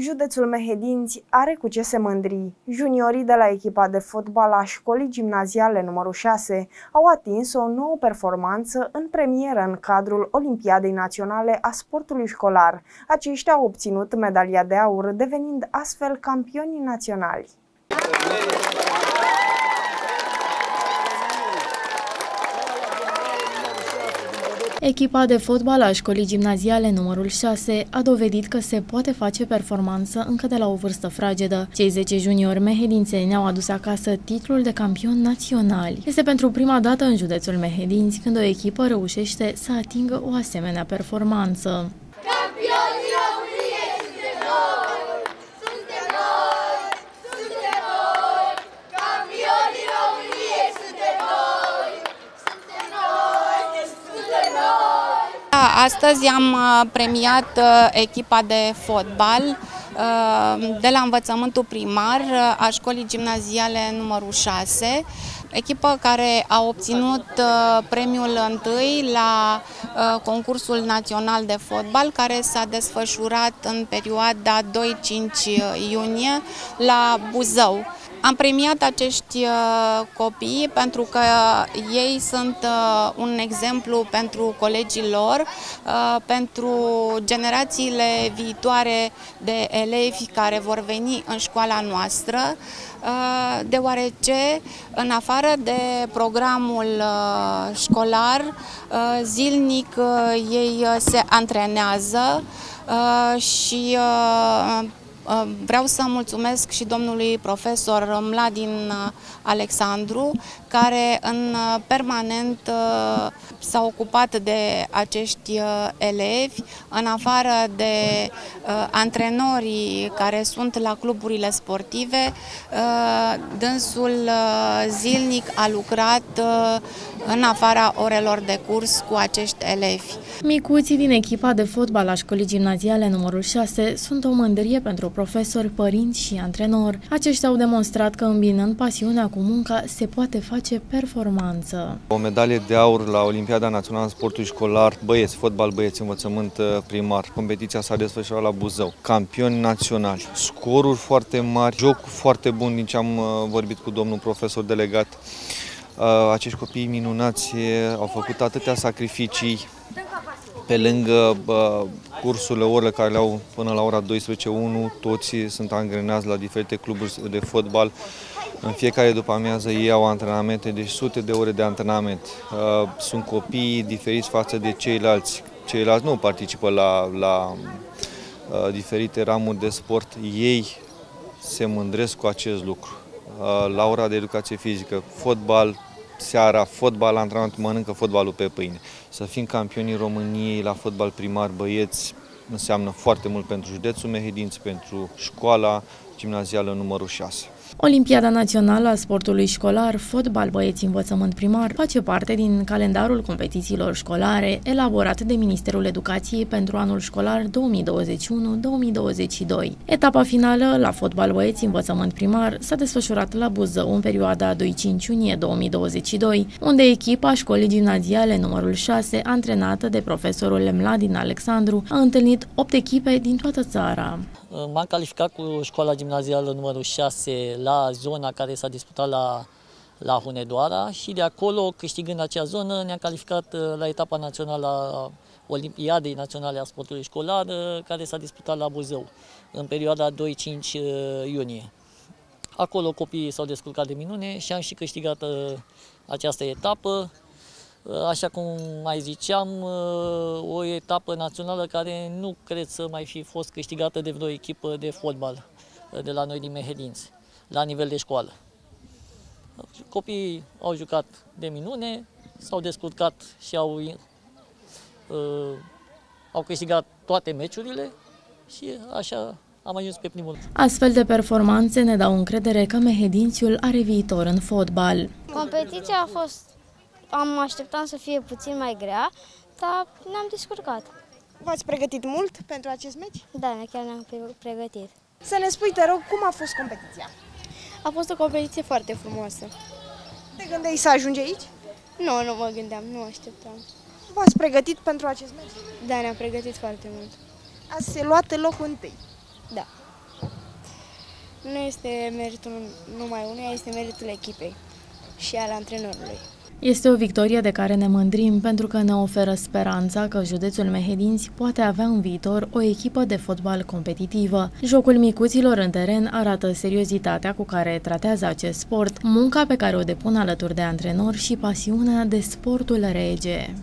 Județul Mehedinți are cu ce se mândri. Juniorii de la echipa de fotbal a școlii gimnaziale numărul 6 au atins o nouă performanță în premieră în cadrul Olimpiadei Naționale a Sportului Școlar. Aceștia au obținut medalia de aur, devenind astfel campioni naționali. Echipa de fotbal a școlii gimnaziale numărul 6 a dovedit că se poate face performanță încă de la o vârstă fragedă. Cei 10 juniori mehedințeni au adus acasă titlul de campion național. Este pentru prima dată în județul Mehedinți când o echipă reușește să atingă o asemenea performanță. Astăzi am uh, premiat uh, echipa de fotbal uh, de la învățământul primar a școlii gimnaziale numărul 6, echipă care a obținut premiul întâi la concursul național de fotbal care s-a desfășurat în perioada 2-5 iunie la Buzău. Am premiat acești uh, copii pentru că ei sunt uh, un exemplu pentru colegii lor, uh, pentru generațiile viitoare de elevi care vor veni în școala noastră, deoarece în afară de programul școlar, zilnic ei se antrenează și Vreau să mulțumesc și domnului profesor Mladin uh, Alexandru, care în uh, permanent uh, s-a ocupat de acești elevi, în afară de antrenorii care sunt la cluburile sportive, dânsul zilnic a lucrat în afara orelor de curs cu acești elevi. Micuții din echipa de fotbal a școlii gimnaziale numărul 6 sunt o mândrie pentru profesori, părinți și antrenori. Aceștia au demonstrat că îmbinând pasiunea cu munca se poate face performanță. O medalie de aur la Olimpiada Națională în Sportul Școlar, băieți, fotbal, băieți, învățământ uh, primar. Competiția s-a desfășurat la Buzău. Campioni naționali, scoruri foarte mari, joc foarte bun din ce am uh, vorbit cu domnul profesor delegat. Uh, acești copii minunați au făcut atâtea sacrificii pe lângă uh, cursurile, orele care le au până la ora 12.1, toți sunt angrenați la diferite cluburi de fotbal. În fiecare după amiază ei au antrenamente, deci sute de ore de antrenament. Uh, sunt copii diferiți față de ceilalți. Ceilalți nu participă la, la uh, diferite ramuri de sport. Ei se mândresc cu acest lucru. Uh, la ora de educație fizică, fotbal, seara, fotbal, antrenament, mănâncă fotbalul pe pâine. Să fim campionii României la fotbal primar băieți înseamnă foarte mult pentru județul Mehedinți, pentru școala gimnazială numărul 6. Olimpiada Națională a Sportului Școlar, fotbal băieți învățământ primar, face parte din calendarul competițiilor școlare elaborat de Ministerul Educației pentru anul școlar 2021-2022. Etapa finală la fotbal băieți învățământ primar s-a desfășurat la Buzău în perioada 2-5 iunie 2022, unde echipa școlii gimnaziale numărul 6, antrenată de profesorul Mladin Alexandru, a întâlnit 8 echipe din toată țara. M-am calificat cu școala gimnazială numărul 6 la zona care s-a disputat la, la Hunedoara și de acolo, câștigând acea zonă, ne-am calificat uh, la etapa națională a Olimpiadei Naționale a Sportului Școlar, uh, care s-a disputat la Buzău în perioada 2-5 uh, iunie. Acolo copiii s-au descurcat de minune și am și câștigat această etapă. Așa cum mai ziceam, o etapă națională care nu cred să mai fi fost câștigată de vreo echipă de fotbal de la noi din Mehedinți, la nivel de școală. Copiii au jucat de minune, s-au descurcat și au, uh, au câștigat toate meciurile și așa am ajuns pe primul. Astfel de performanțe ne dau încredere că Mehedințiul are viitor în fotbal. Competiția a fost am așteptat să fie puțin mai grea, dar ne-am descurcat. V-ați pregătit mult pentru acest meci? Da, chiar ne-am pregătit. Să ne spui, te rog, cum a fost competiția? A fost o competiție foarte frumoasă. Te gândeai să ajungi aici? Nu, nu mă gândeam, nu așteptam. V-ați pregătit pentru acest meci? Da, ne-am pregătit foarte mult. Ați luat locul întâi? Da. Nu este meritul numai unuia, este meritul echipei și al antrenorului. Este o victorie de care ne mândrim pentru că ne oferă speranța că județul Mehedinți poate avea în viitor o echipă de fotbal competitivă. Jocul micuților în teren arată seriozitatea cu care tratează acest sport, munca pe care o depun alături de antrenori și pasiunea de sportul rege.